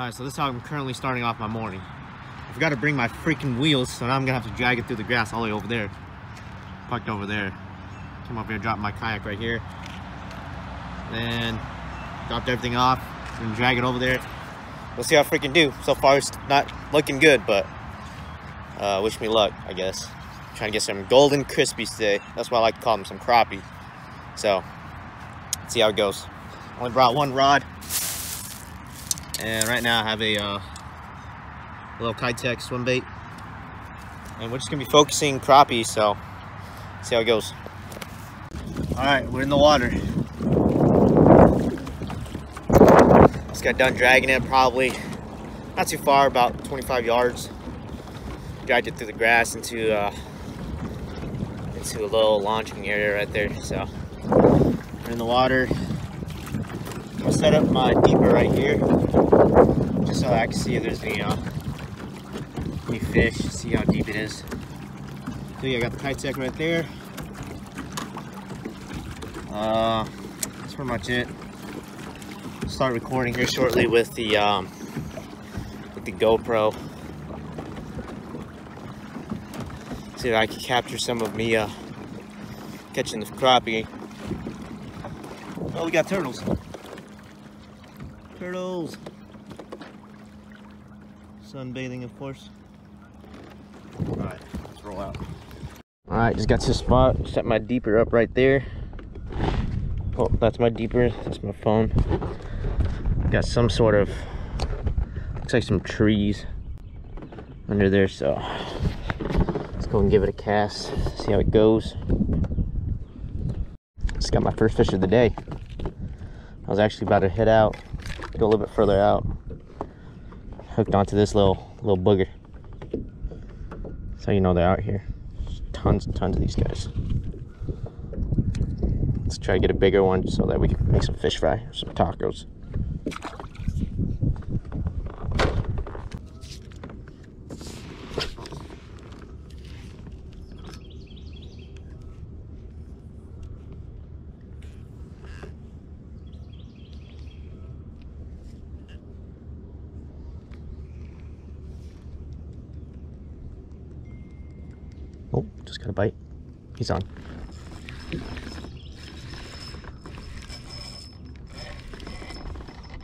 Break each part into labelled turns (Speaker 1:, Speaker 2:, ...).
Speaker 1: Alright, so this is how I'm currently starting off my morning. I forgot to bring my freaking wheels, so now I'm gonna have to drag it through the grass all the way over there. Parked over there. Come up here, drop my kayak right here. Then dropped everything off and drag it over there. We'll see how I freaking do. So far it's not looking good, but uh, wish me luck, I guess. trying to get some golden crispies today. That's why I like to call them some crappie. So, see how it goes. Only brought one rod. And right now I have a uh, little Keitech swim bait. And we're just gonna be focusing crappie, so see how it goes. All right, we're in the water. Just got done dragging it probably not too far, about 25 yards. Dragged it through the grass into uh, into a little launching area right there. So we're in the water. I'll set up my deeper right here just so I can see if there's any, uh, any fish, see how deep it is. So yeah, I got the kite Keitech right there. Uh, that's pretty much it. Start recording here shortly with the um, with the GoPro. See if I can capture some of me uh, catching the crappie. Oh, we got turtles. Turtles. Sunbathing, of course. Alright, let's roll out. Alright, just got to the spot. Set my deeper up right there. Oh, that's my deeper. That's my phone. Got some sort of, looks like some trees under there, so let's go and give it a cast, see how it goes. Just got my first fish of the day. I was actually about to head out, go a little bit further out. Hooked onto this little little booger. So you know they're out here. There's tons and tons of these guys. Let's try to get a bigger one so that we can make some fish fry some tacos. Oh, just got a bite. He's on.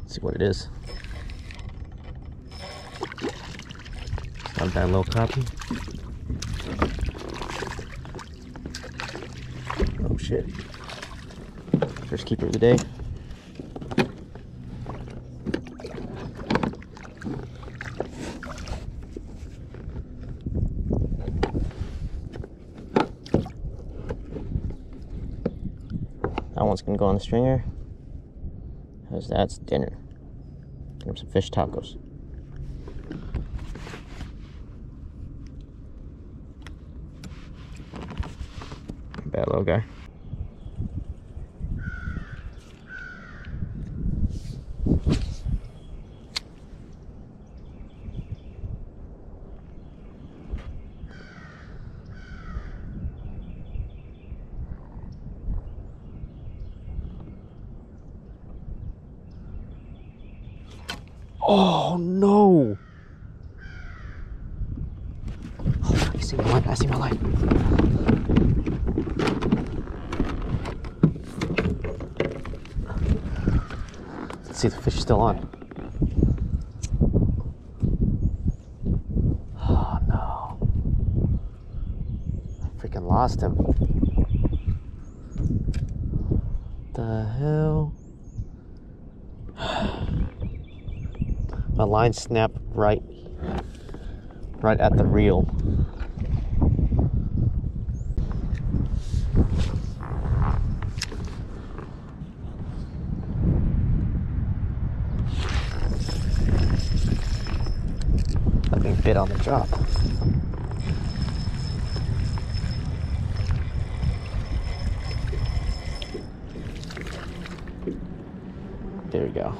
Speaker 1: Let's see what it is. Not a bad little crappie. Oh shit. First keeper of the day. One's gonna go on the stringer. Because that's dinner. Get him some fish tacos. Bad little guy. Oh no! Oh, I see my light. I see my light. Let's see if the fish is still on. Oh no. I freaking lost him. The hell? My line snapped right right at the reel. I think bit on the drop. There we go.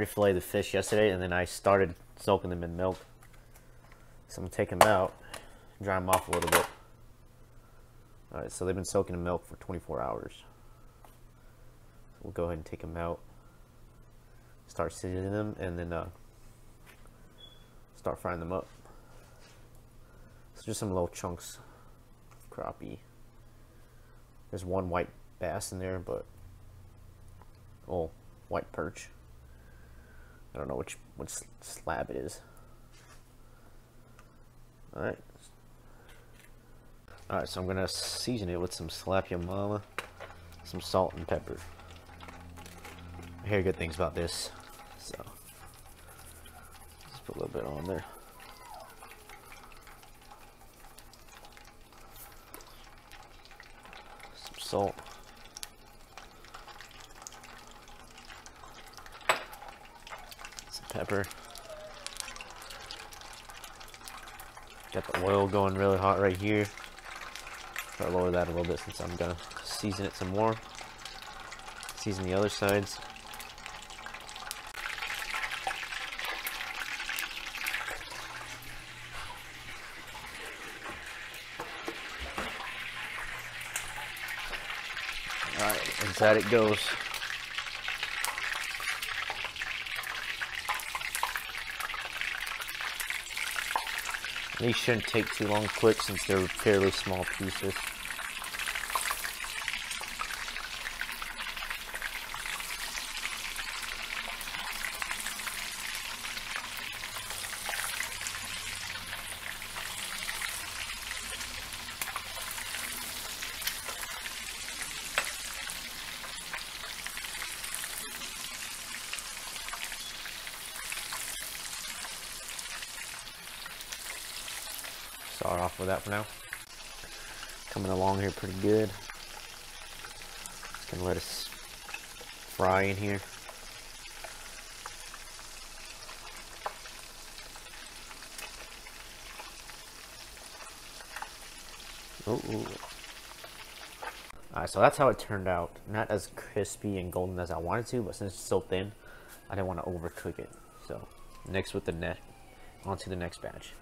Speaker 1: Already filleted the fish yesterday and then I started soaking them in milk. So I'm to take them out, dry them off a little bit. Alright, so they've been soaking in milk for 24 hours. So we'll go ahead and take them out, start seasoning them, and then uh, start frying them up. So just some little chunks of crappie. There's one white bass in there, but oh, white perch. I don't know which which slab it is. Alright. Alright, so I'm gonna season it with some slap your mama, some salt and pepper. I hear good things about this, so let's put a little bit on there. Some salt. Pepper. Got the oil going really hot right here. Try to lower that a little bit since I'm gonna season it some more. Season the other sides. Alright, inside it goes. These shouldn't take too long to cook since they're fairly small pieces. Start off with that for now. Coming along here pretty good. Gonna let us fry in here. Oh, ooh. Alright, so that's how it turned out. Not as crispy and golden as I wanted to, but since it's so thin, I didn't want to overcook it. So, next with the net, onto the next batch.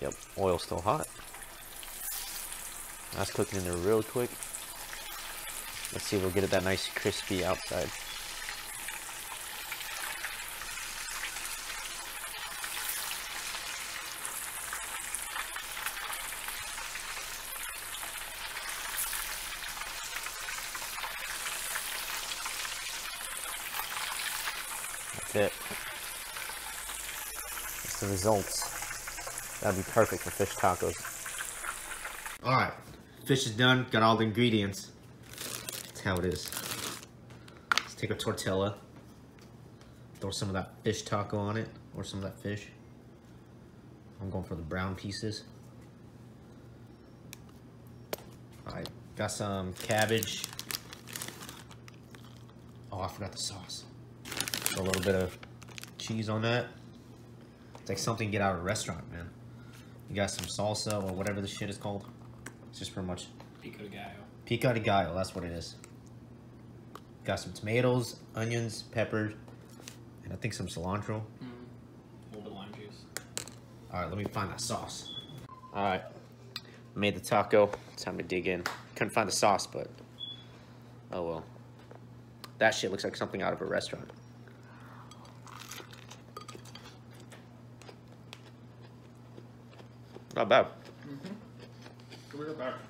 Speaker 1: Yep, oil still hot. That's cooking in there real quick. Let's see if we'll get it that nice crispy outside. That's it. That's the results. That'd be perfect for fish tacos. All right, fish is done. Got all the ingredients. That's how it is. Let's take a tortilla. Throw some of that fish taco on it, or some of that fish. I'm going for the brown pieces. All right, got some cabbage. Oh, I forgot the sauce. a little bit of cheese on that. It's like something get out of a restaurant, man. You got some salsa or whatever the shit is called. It's just pretty much.
Speaker 2: Pico de gallo.
Speaker 1: Pico de gallo, that's what it is. Got some tomatoes, onions, pepper, and I think some cilantro.
Speaker 2: Mm. A little bit of lime juice.
Speaker 1: All right, let me find that sauce. All right, made the taco. Time to dig in. Couldn't find the sauce, but oh well. That shit looks like something out of a restaurant. Not bad. Mm-hmm.
Speaker 2: We're back.